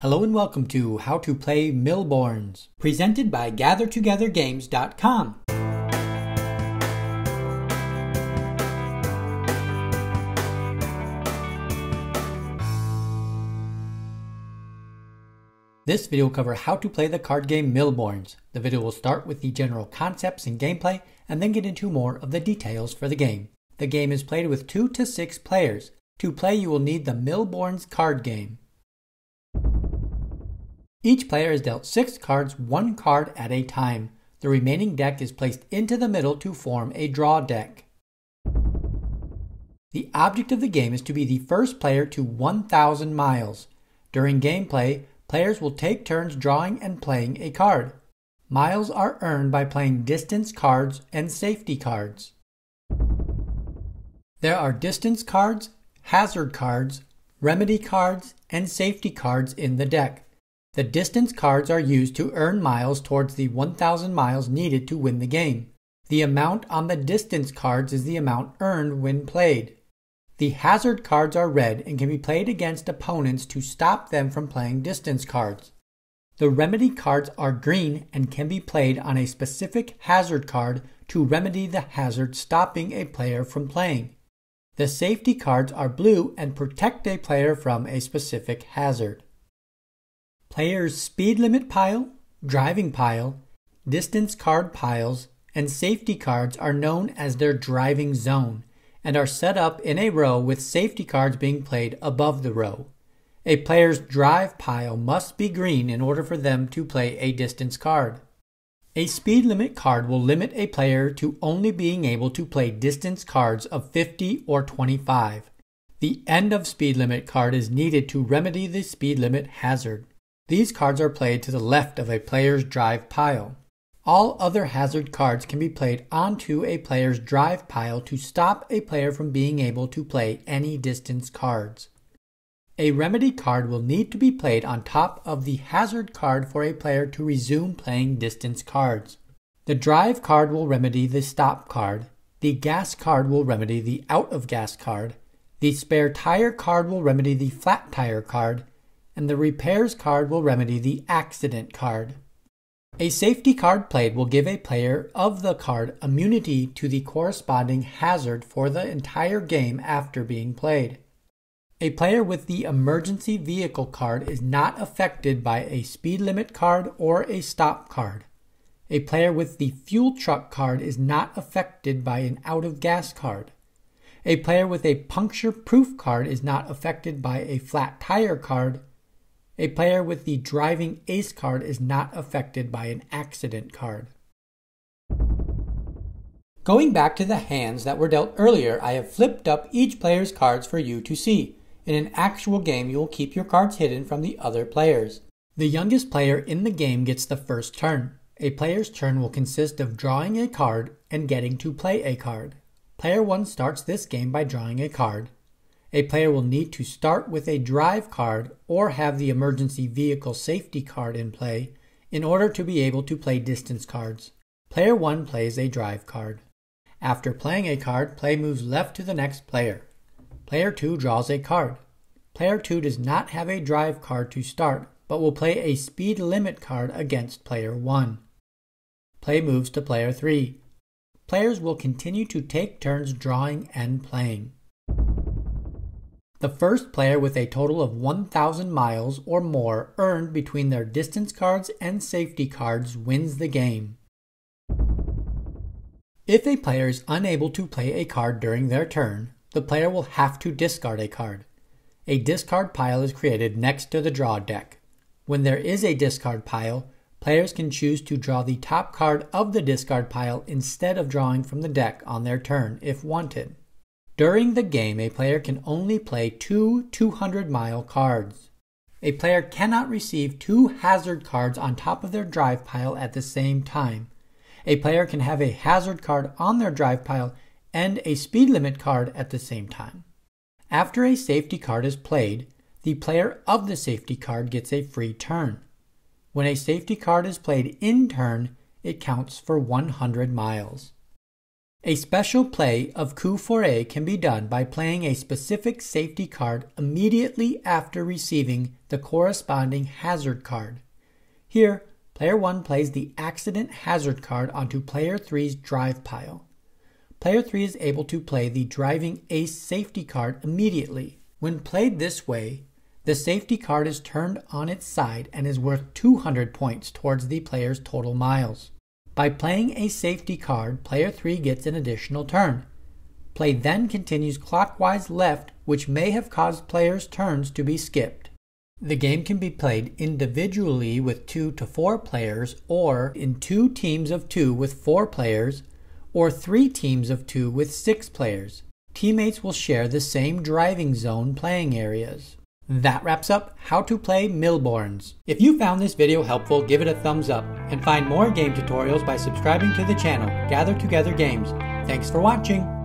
Hello and welcome to How to Play Mille Bornes, presented by GatherTogetherGames.com. This video will cover how to play the card game Mille Bornes. The video will start with the general concepts and gameplay, and then get into more of the details for the game. The game is played with 2 to 6 players. To play, you will need the Mille Bornes card game. Each player is dealt six cards, one card at a time. The remaining deck is placed into the middle to form a draw deck. The object of the game is to be the first player to 1,000 miles. During gameplay, players will take turns drawing and playing a card. Miles are earned by playing distance cards and safety cards. There are distance cards, hazard cards, remedy cards, and safety cards in the deck. The distance cards are used to earn miles towards the 1,000 miles needed to win the game. The amount on the distance cards is the amount earned when played. The hazard cards are red and can be played against opponents to stop them from playing distance cards. The remedy cards are green and can be played on a specific hazard card to remedy the hazard stopping a player from playing. The safety cards are blue and protect a player from a specific hazard. Players' speed limit pile, driving pile, distance card piles, and safety cards are known as their driving zone and are set up in a row with safety cards being played above the row. A player's drive pile must be green in order for them to play a distance card. A speed limit card will limit a player to only being able to play distance cards of 50 or 25. The end of speed limit card is needed to remedy the speed limit hazard. These cards are played to the left of a player's drive pile. All other hazard cards can be played onto a player's drive pile to stop a player from being able to play any distance cards. A remedy card will need to be played on top of the hazard card for a player to resume playing distance cards. The drive card will remedy the stop card. The gas card will remedy the out of gas card. The spare tire card will remedy the flat tire card and the repairs card will remedy the accident card. A safety card played will give a player of the card immunity to the corresponding hazard for the entire game after being played. A player with the emergency vehicle card is not affected by a speed limit card or a stop card. A player with the fuel truck card is not affected by an out of gas card. A player with a puncture proof card is not affected by a flat tire card a player with the driving ace card is not affected by an accident card. Going back to the hands that were dealt earlier, I have flipped up each player's cards for you to see. In an actual game, you will keep your cards hidden from the other players. The youngest player in the game gets the first turn. A player's turn will consist of drawing a card and getting to play a card. Player 1 starts this game by drawing a card. A player will need to start with a drive card or have the emergency vehicle safety card in play in order to be able to play distance cards. Player 1 plays a drive card. After playing a card, play moves left to the next player. Player 2 draws a card. Player 2 does not have a drive card to start, but will play a speed limit card against player 1. Play moves to player 3. Players will continue to take turns drawing and playing. The first player with a total of 1,000 miles or more earned between their distance cards and safety cards wins the game. If a player is unable to play a card during their turn, the player will have to discard a card. A discard pile is created next to the draw deck. When there is a discard pile, players can choose to draw the top card of the discard pile instead of drawing from the deck on their turn if wanted. During the game, a player can only play two 200 mile cards. A player cannot receive two hazard cards on top of their drive pile at the same time. A player can have a hazard card on their drive pile and a speed limit card at the same time. After a safety card is played, the player of the safety card gets a free turn. When a safety card is played in turn, it counts for 100 miles. A special play of coup fourré can be done by playing a specific safety card immediately after receiving the corresponding hazard card. Here, player 1 plays the accident hazard card onto player 3's drive pile. Player 3 is able to play the driving ace safety card immediately. When played this way, the safety card is turned on its side and is worth 200 points towards the player's total miles. By playing a safety card, player 3 gets an additional turn. Play then continues clockwise left, which may have caused players' turns to be skipped. The game can be played individually with 2 to 4 players, or in two teams of 2 with 4 players, or 3 teams of 2 with 6 players. Teammates will share the same driving zone playing areas. That wraps up how to play Mille Bornes. If you found this video helpful, give it a thumbs up and find more game tutorials by subscribing to the channel Gather Together Games. Thanks for watching!